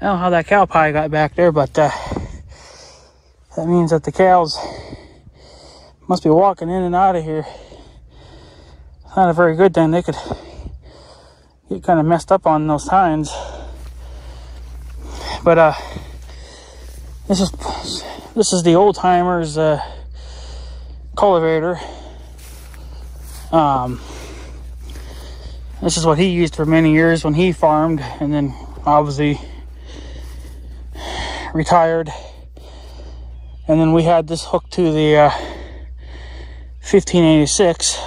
I don't know how that cow pie got back there, but uh, that means that the cows must be walking in and out of here. Not a very good thing. They could get kind of messed up on those tines. But uh, this is this is the old timers uh, cultivator. Um, this is what he used for many years when he farmed, and then obviously retired. And then we had this hooked to the uh, 1586.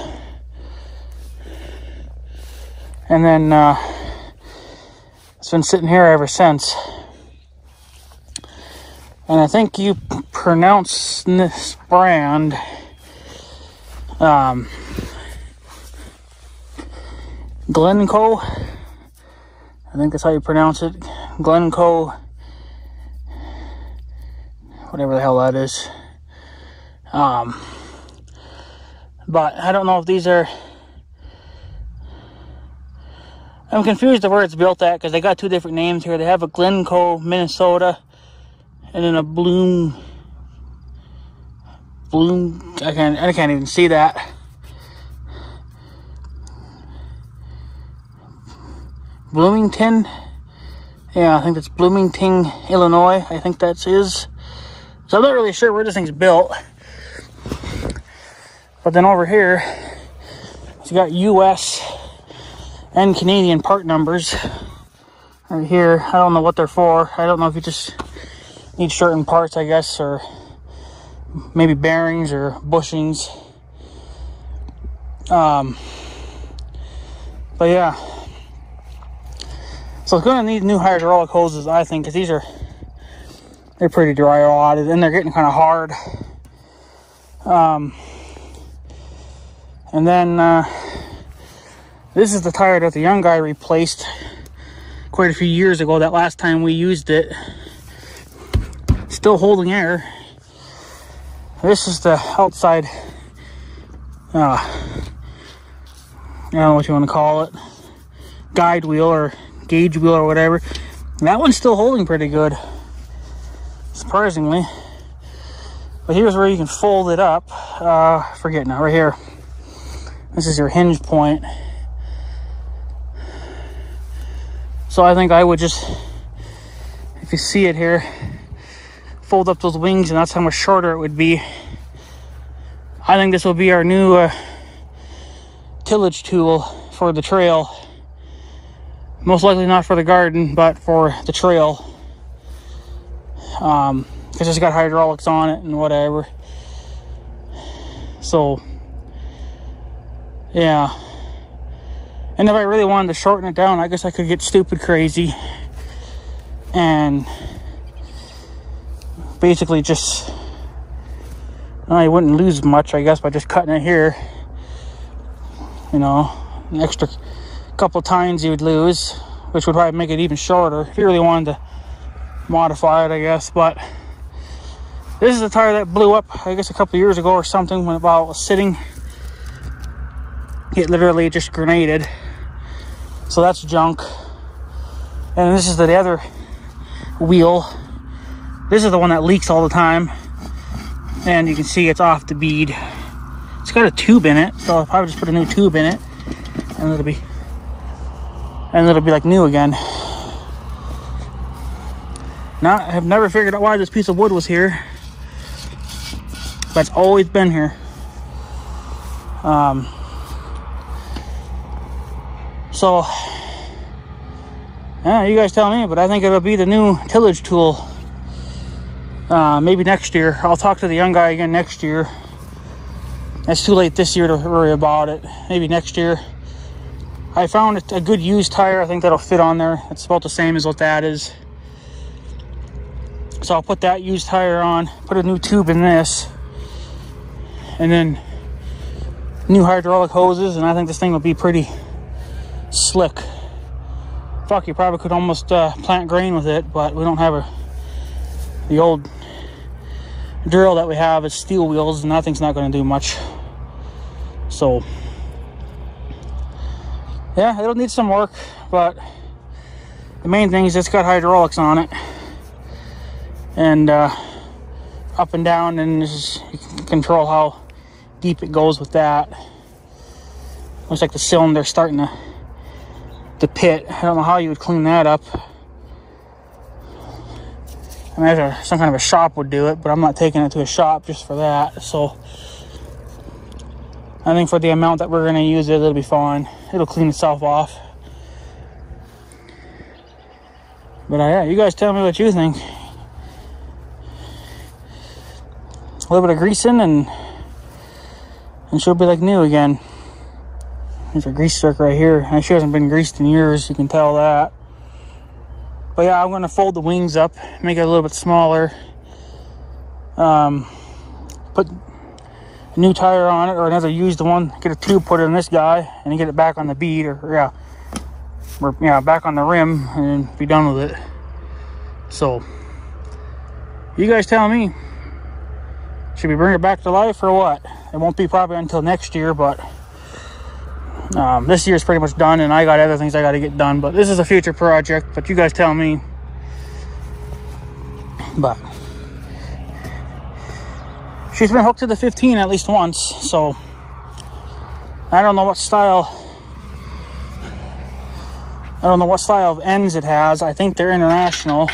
And then uh, it's been sitting here ever since. And I think you pronounce this brand um, Glencoe. I think that's how you pronounce it. Glencoe whatever the hell that is. Um, but I don't know if these are. I'm confused of where it's built at because they got two different names here. They have a Glencoe, Minnesota, and then a Bloom. Bloom. I can't. I can't even see that. Bloomington. Yeah, I think that's Bloomington, Illinois. I think that's is. So I'm not really sure where this thing's built. But then over here, it's got US and Canadian part numbers. Right here, I don't know what they're for. I don't know if you just need certain parts, I guess, or maybe bearings or bushings. Um, but yeah. So it's going to need new hydraulic hoses, I think, because these are they're pretty dry rotted and they're getting kind of hard. Um, and then uh, this is the tire that the young guy replaced quite a few years ago. That last time we used it, still holding air. This is the outside. Uh, I don't know what you want to call it, guide wheel or gauge wheel or whatever. That one's still holding pretty good surprisingly. But here's where you can fold it up. Uh, forget now, right here. This is your hinge point. So I think I would just, if you see it here, fold up those wings and that's how much shorter it would be. I think this will be our new uh, tillage tool for the trail. Most likely not for the garden, but for the trail um it's got hydraulics on it and whatever. So yeah. And if I really wanted to shorten it down I guess I could get stupid crazy and basically just I wouldn't lose much I guess by just cutting it here. You know an extra couple times you would lose which would probably make it even shorter. If you really wanted to modify it, I guess. But this is a tire that blew up, I guess, a couple years ago or something when about was sitting. It literally just grenaded. So that's junk. And this is the other wheel. This is the one that leaks all the time. And you can see it's off the bead. It's got a tube in it, so I'll probably just put a new tube in it. And it'll be and it'll be like new again. Not, I've never figured out why this piece of wood was here. But it's always been here. Um, so, yeah, you guys tell me, but I think it'll be the new tillage tool. Uh, maybe next year. I'll talk to the young guy again next year. It's too late this year to worry about it. Maybe next year. I found a good used tire. I think that'll fit on there. It's about the same as what that is. So I'll put that used tire on, put a new tube in this, and then new hydraulic hoses, and I think this thing will be pretty slick. Fuck, you probably could almost uh, plant grain with it, but we don't have a the old drill that we have is steel wheels, and that thing's not going to do much. So, yeah, it'll need some work, but the main thing is it's got hydraulics on it. And uh, up and down and just, you can control how deep it goes with that. Looks like the cylinder starting to, the pit. I don't know how you would clean that up. I imagine some kind of a shop would do it, but I'm not taking it to a shop just for that. So I think for the amount that we're going to use it, it'll be fine. It'll clean itself off. But uh, yeah, you guys tell me what you think. A little bit of greasing and and she'll be like new again. There's a grease stick right here. And she hasn't been greased in years, you can tell that. But yeah, I'm to fold the wings up, make it a little bit smaller. Um, put a new tire on it or another used one. Get a tube, put it in this guy, and get it back on the bead, or, or yeah, or, yeah, back on the rim, and be done with it. So, you guys tell me. Should we bring it back to life or what? It won't be probably until next year, but um, this year's pretty much done, and I got other things I got to get done. But this is a future project. But you guys tell me. But she's been hooked to the 15 at least once, so I don't know what style. I don't know what style of ends it has. I think they're international.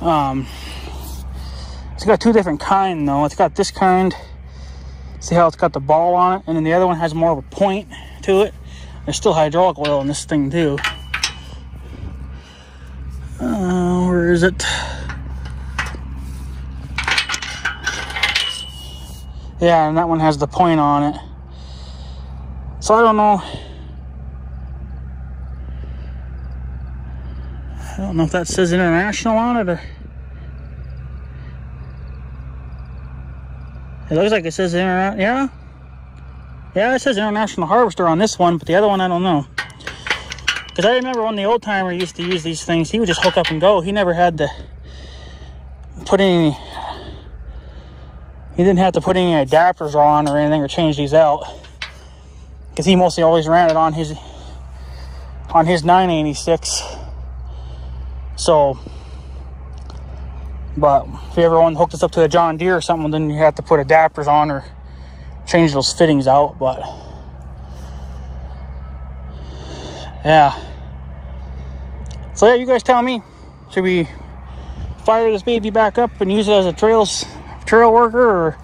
Um, it's got two different kind though. It's got this kind See how it's got the ball on it? And then the other one has more of a point to it. There's still hydraulic oil in this thing too. Uh, where is it? Yeah, and that one has the point on it. So I don't know. I don't know if that says international on it or... It looks like it says. Yeah. Yeah, it says International Harvester on this one, but the other one I don't know. Because I remember when the old timer used to use these things, he would just hook up and go. He never had to put any. He didn't have to put any adapters on or anything or change these out. Because he mostly always ran it on his on his 986. So but if you ever want to hook this up to a John Deere or something, then you have to put adapters on or change those fittings out. But yeah. So yeah, you guys tell me. Should we fire this baby back up and use it as a trails trail worker or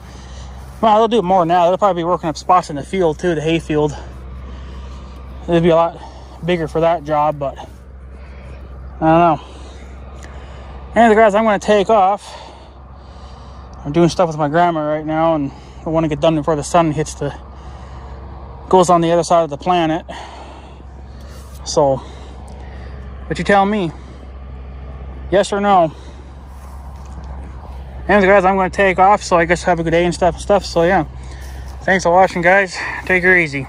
well they'll do more now. They'll probably be working up spots in the field too, the hay field. It'd be a lot bigger for that job, but I don't know. Anyway, guys, I'm going to take off. I'm doing stuff with my grandma right now, and I want to get done before the sun hits the goes on the other side of the planet. So, but you tell me, yes or no. Anyway, guys, I'm going to take off. So I guess have a good day and stuff, and stuff. So yeah, thanks for watching, guys. Take her easy.